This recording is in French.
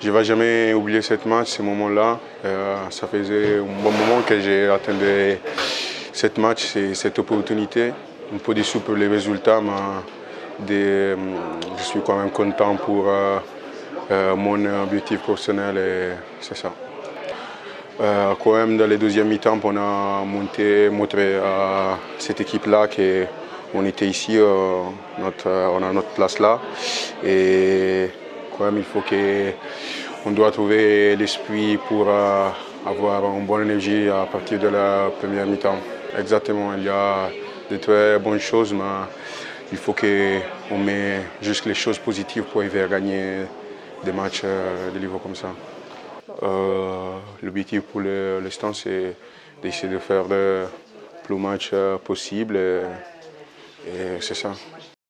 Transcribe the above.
Je ne vais jamais oublier ce match, ce moment-là. Euh, ça faisait un bon moment que j'ai attendu cette match, cette opportunité. Un peu déçu pour les résultats, mais de, je suis quand même content pour euh, euh, mon objectif professionnel et c'est ça. Euh, quand même, dans les deuxième mi-temps, on a monté, montré à cette équipe-là qu'on était ici, notre, on a notre place là. Et quand même, il faut qu'on doit trouver l'esprit pour avoir une bonne énergie à partir de la première mi-temps. Exactement, il y a de très bonnes choses, mais il faut qu'on mette juste les choses positives pour arriver à gagner des matchs de niveau comme ça. Euh, L'objectif pour l'instant, c'est d'essayer de faire le plus match possible et c'est ça.